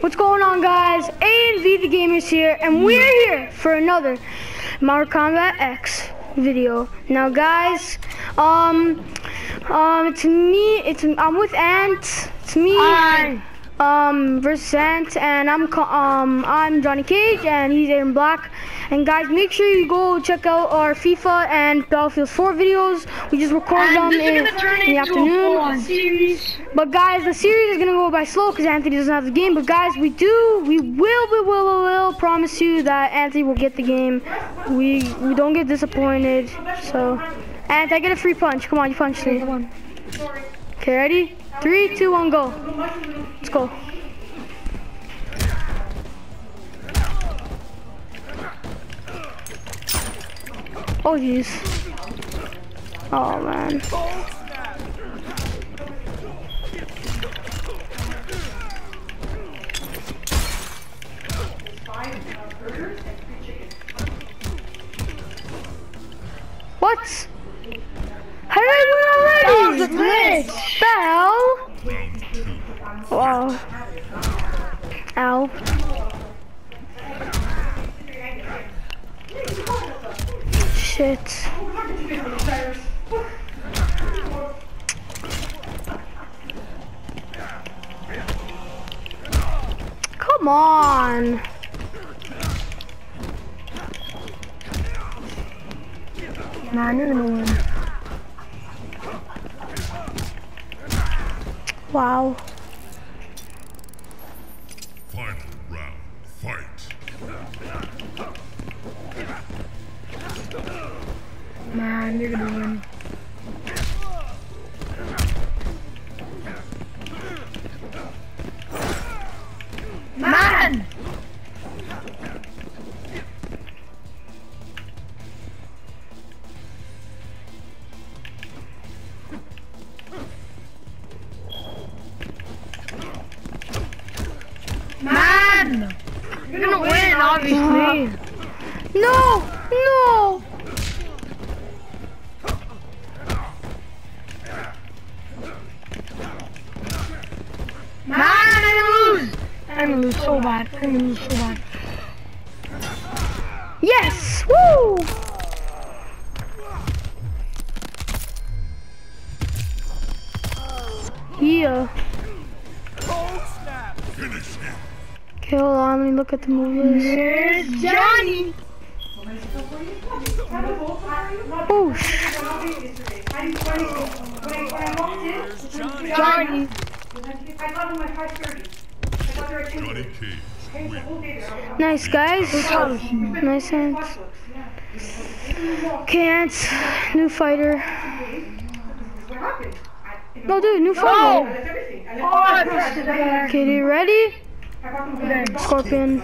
What's going on, guys? A and V the Gamers here, and we're here for another Mortal Kombat X video. Now, guys, um, um, it's me. It's I'm with Ant. It's me. Hi. Um, versus Ant, and I'm um I'm Johnny Cage, and he's Erron Black. And guys, make sure you go check out our FIFA and Battlefield 4 videos. We just recorded them in, is gonna turn in the afternoon. But guys, the series is gonna go by slow because Anthony doesn't have the game. But guys, we do, we will, we will, we will promise you that Anthony will get the game. We we don't get disappointed. So, Anthony, I get a free punch. Come on, you punch me. Okay, ready? Three, two, one, go. Let's go. Oh jeez. Oh man. What? How did I win already? glitch. The hell? Wow. Ow. Shit. Come on. Nah, win. Wow. Round, fight. Man, you're gonna win. Man! You're gonna win, obviously. No! No! Man, I'm gonna lose! I'm gonna lose so bad. I'm gonna lose so bad. Yes! Woo! Yeah. Finish him. Okay, hold on. Let me look at the move list. Here's Johnny! Oh, sh- Johnny! Johnny Cage wins. nice, guys. Nice hands. Okay, Ants. New fighter. No, dude, new fighter. Oh, I pressed it there. Okay, dude, ready? Okay, Scorpion.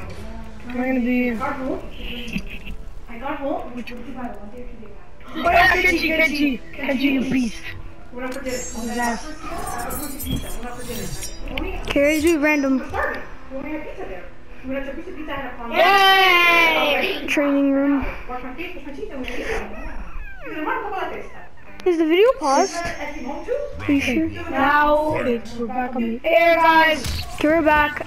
I'm gonna be. Oh yeah, Kenji, Kenji, Kenji, you beast. Yes. Okay, ready to do random Yay! training room. Is the video paused? Are you sure? Now it's we're back on the air, guys. We're back.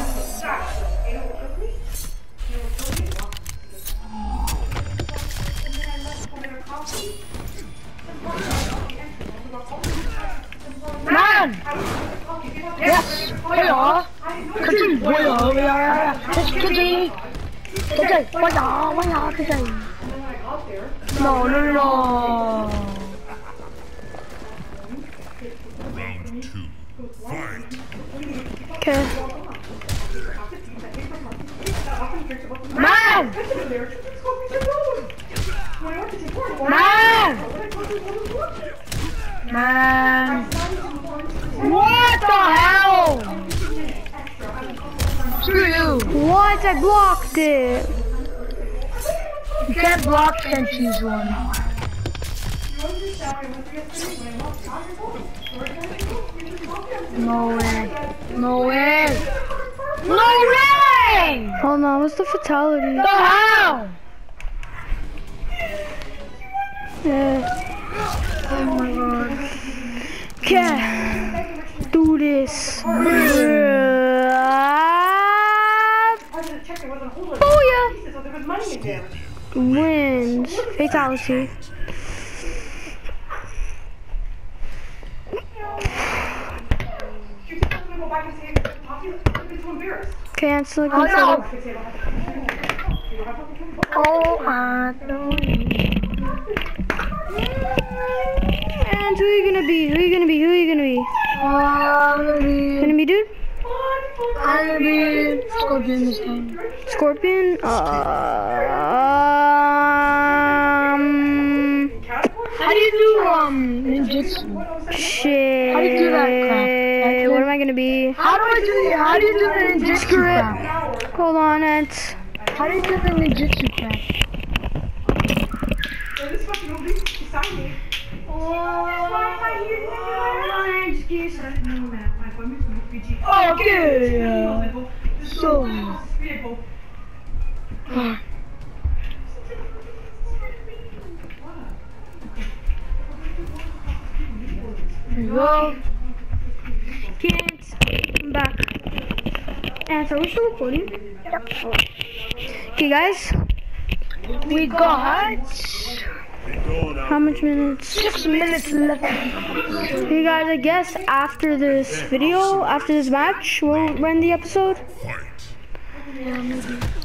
Yes! Waya! Kenji, waya, waya, yes, Kenji! Kenji, waya, waya, Kenji! No, no, no, no! Round two, fight. Okay. Man! Man! Man! What What? I blocked it. You can't block, choose one. No way. No way. No way! Hold on, what's the fatality? The hell? Yeah. Oh my god. Okay. Do this. Wins. Fatality. Cancel. Oh Cancel. no! Oh, I don't And who are you gonna be? Who are you gonna be? Who are you gonna be? Be, Gonna be dude? I'm gonna be Scorpion this time. Scorpion? Um. How do you do um ninjutsu? Shit. How do you do that crap? What am I gonna be? How do I do the, how do you do the ninjutsu Screw it. crap? Hold on, it. How do you do the ninjutsu crap? Okay. Uh, so. Uh, go. Can't. I'm back. Ant, are we still recording? Yep. Okay, guys. We got How much minutes? six minutes left. Hey guys, I guess after this video, after this match, we'll end the episode. Fight.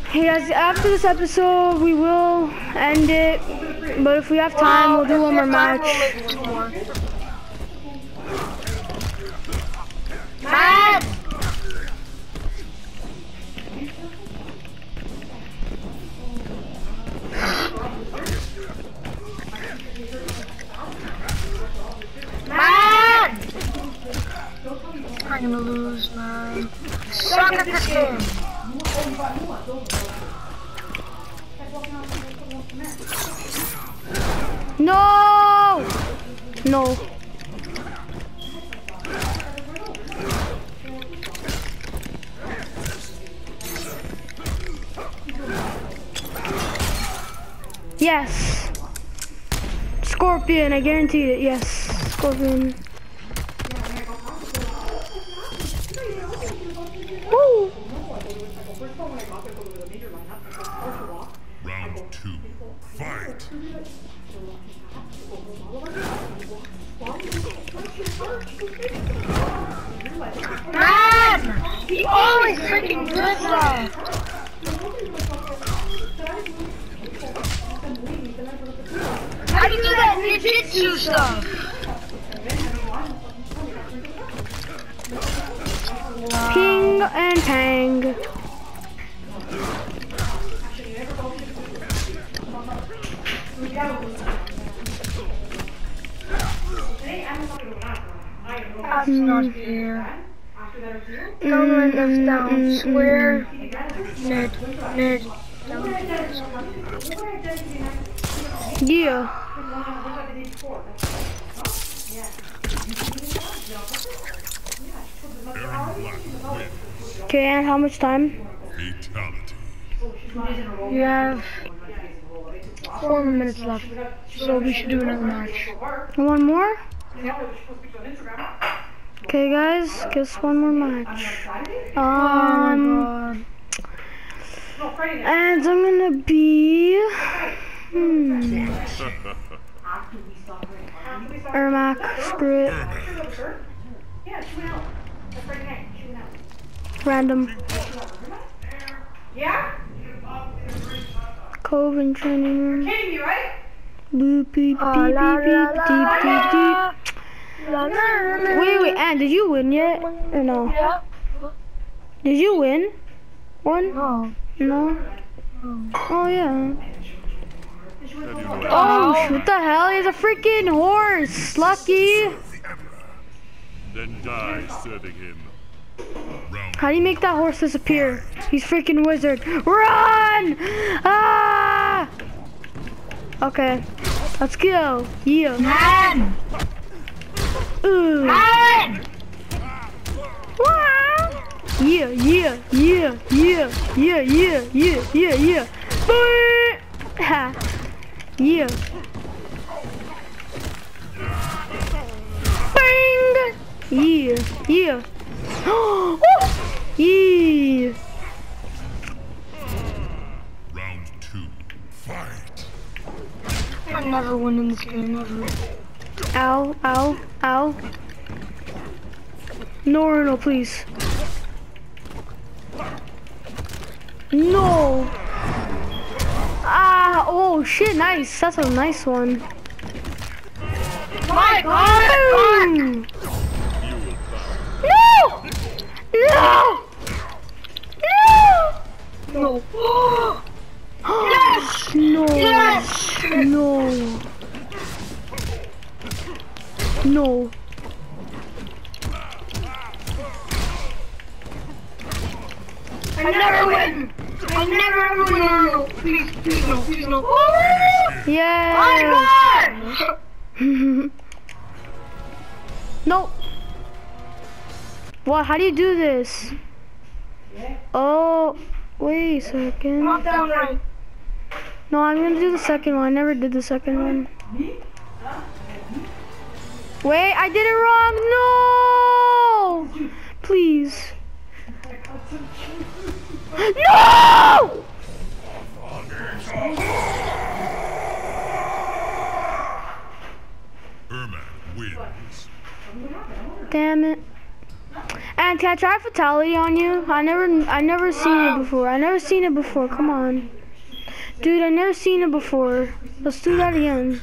Hey guys, after this episode, we will end it. But if we have time, we'll do one more match. Man! I'm gonna lose, man. Suck at this game. No! No. Yes. Scorpion, I guaranteed it. Yes. Scorpion. Woo! Round two. Fight. Man! He always freaking does that. How do you do that ninjutsu stuff? Ping and Pang. That's mm-hmm. not fair. Down, right, left, down, square, mid, mid, down. Yeah. Erron Black wins. Okay, and how much time? Fatality. You have four more minutes left, so we should do another match. One more? Okay, guys, guess one more match. Oh Um, god. and I'm gonna be. Hmm. Ermac, screw it. Random. Cove and training room. Boop, beep, beep, beep, Ah, beep, beep, beep, beep. Wait, wait, Ann, did you win yet? Or no? Yeah. Did you win? One? No. No? Oh, yeah. Oh, sh- what the hell? He's a freaking horse! Lucky! Then die serving him. How do you make that horse disappear? He's freaking wizard. Run! Ah! Okay. Let's go. Yeah. Man! Yeah, yeah, yeah, yeah, yeah, yeah, yeah, yeah, yeah. Boing. Ha. Yeah. Bang. Yeah, yeah. Woo. yeah. Round two. Fight. I'm never winning this game ever. Ow, ow, ow. No, no, please. No. Ah, oh shit, nice. That's a nice one. My God! No! No! No! No. yes! No! Yes! No! No! I never win! I never win! No, no, no. Please, please, no, please, no. Yeah! My God! no! What? How do you do this? Oh, wait a second. Up, down, right. No, I'm gonna do the second one. I never did the second one. Wait, I did it wrong. No! Please. No! Damn it. And can I try fatality on you? I never, I never seen it before. I never seen it before. Come on, dude. I never seen it before. Let's do that again.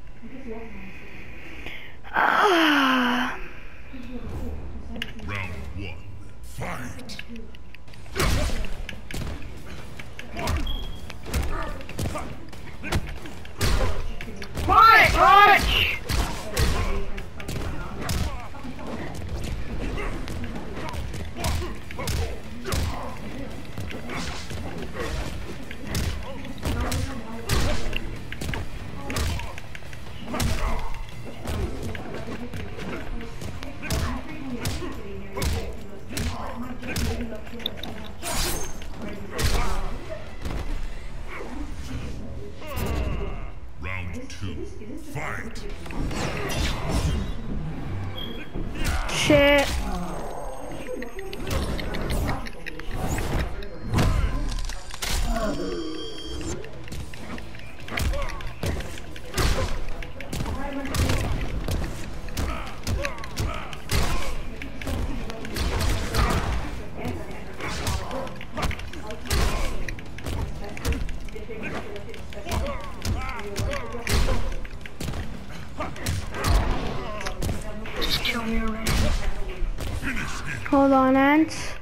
Hold on, Ant.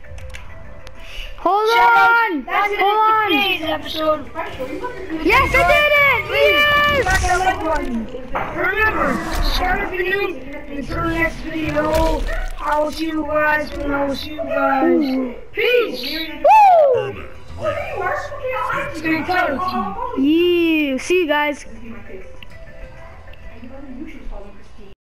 Hold yeah, on! That's Hold on! Yes, I did it! Yes! Remember, start up your new until next video. I'll see you guys when I'll see you guys. Peace! Woo! Stay. Yeah, see you guys.